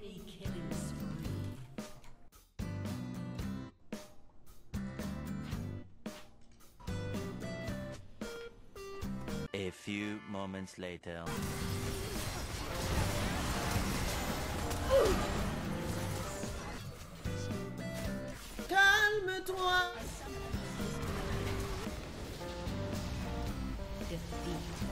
Killing spree. A few moments later. Calme-toi Defeat.